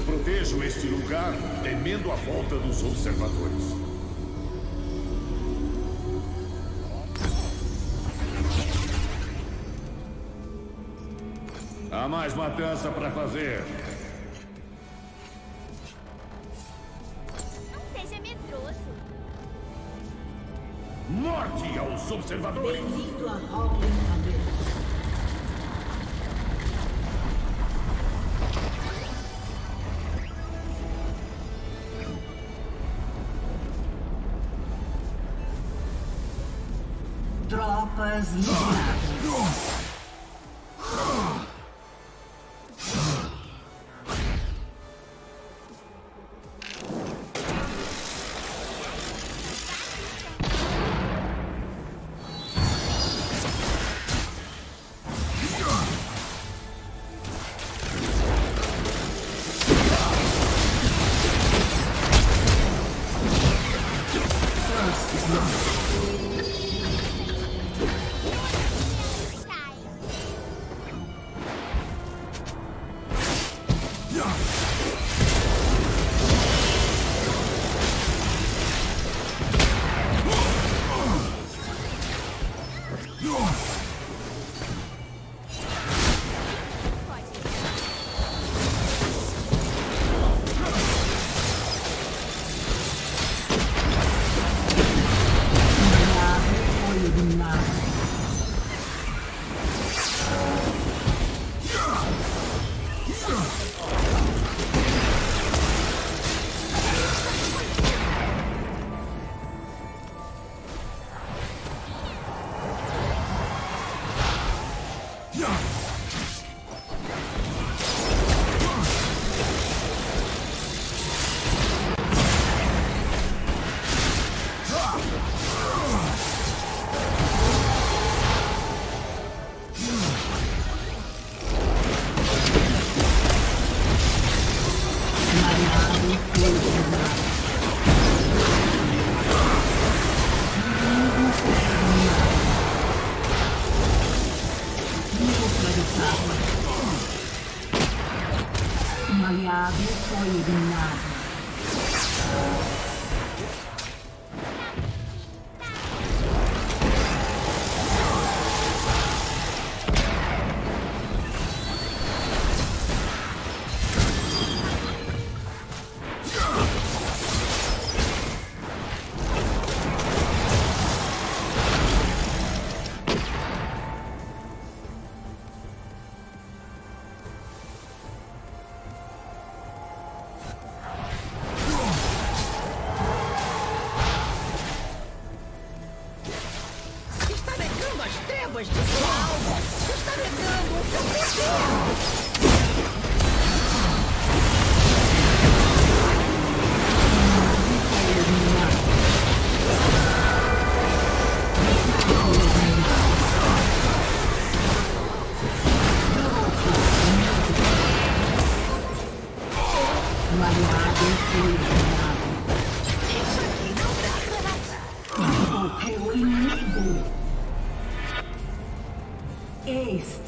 protejo este lugar temendo a volta dos observadores. Há mais matança para fazer. Não seja medroso. Morte aos observadores! Bem-vindo a Howling as Magoado e eliminado. Isso aqui não dá pra... O inimigo. É Eis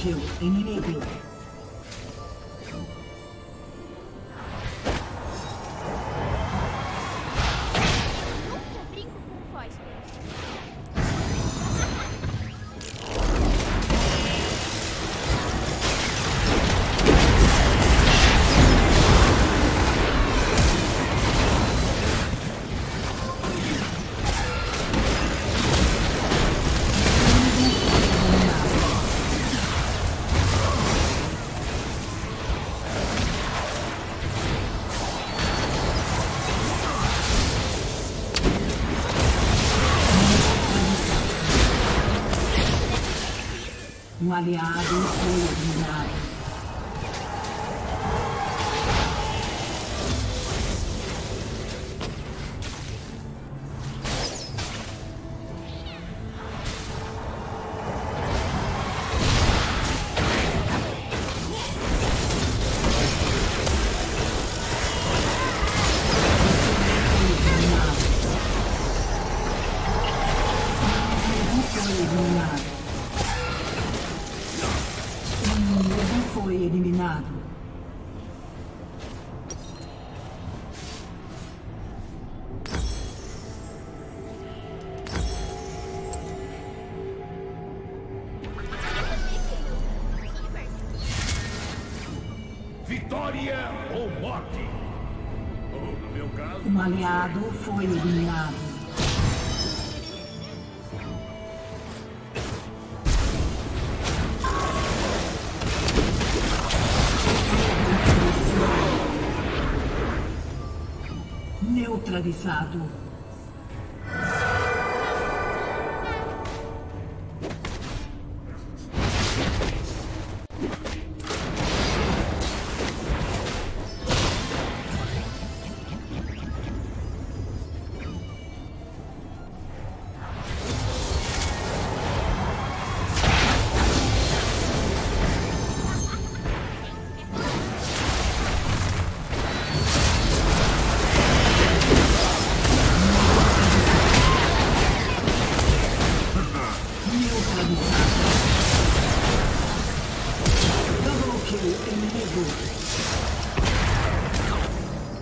Kill enemy B. Um aliado foi. Eliminado. Vitória ou morte? Ou, no meu caso, Um aliado foi eliminado. Neutralizado.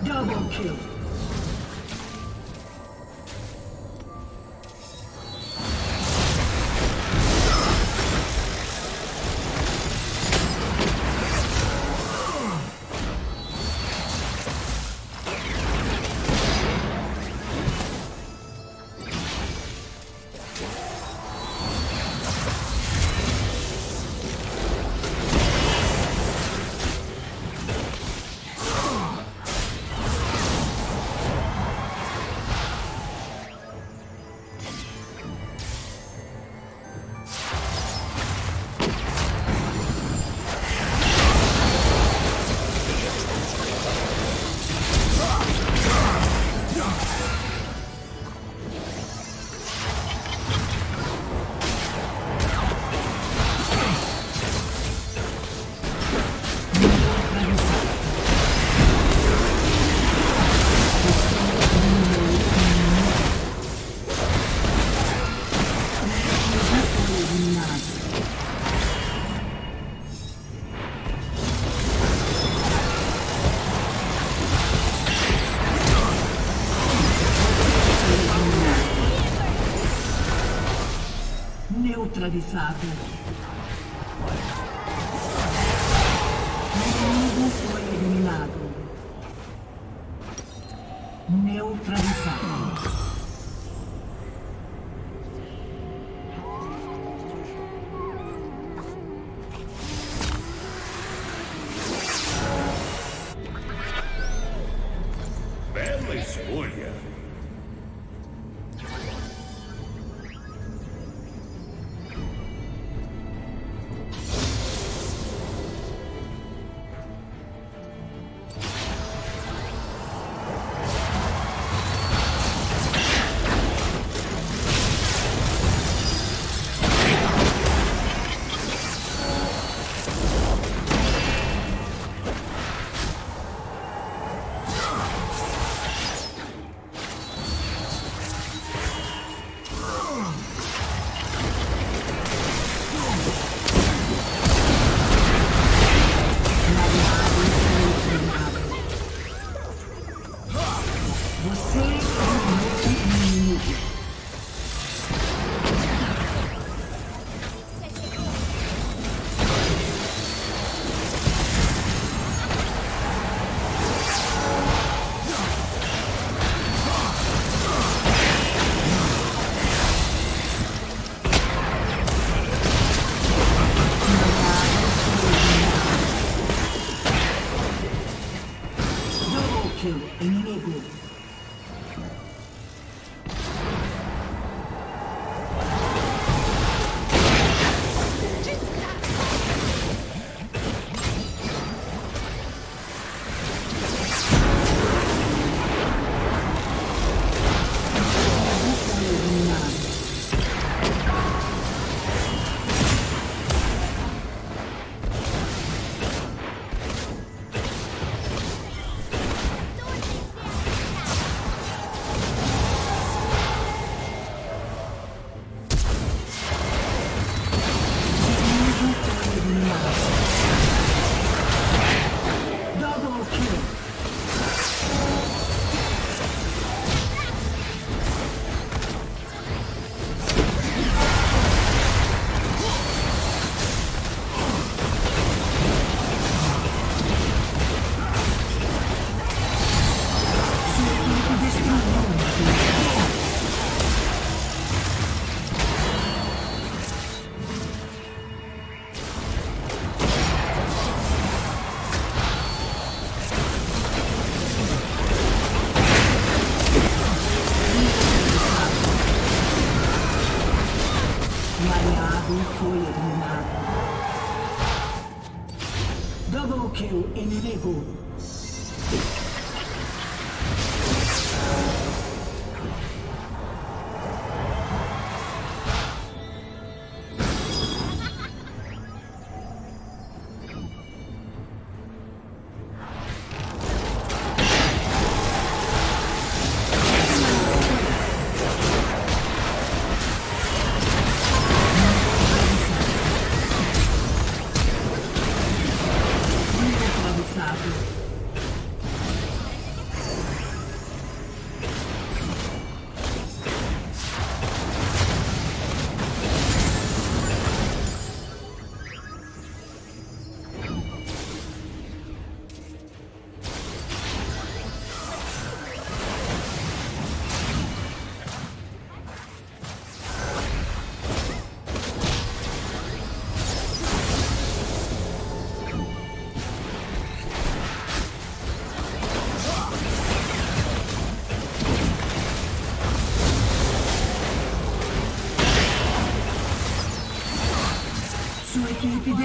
Double kill. Neutralizado. Inimigo foi eliminado. Neutralizado. bela escolha. Kill inimigo. Neutralizado.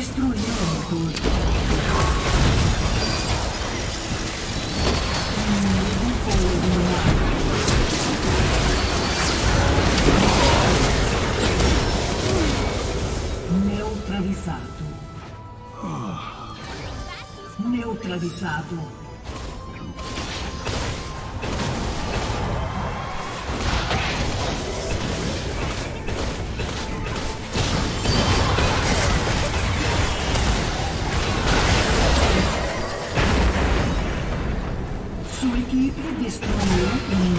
Destruiu o motor. Inimigo foi eliminado. Neutralizado. Neutralizado. Equipe destruiu o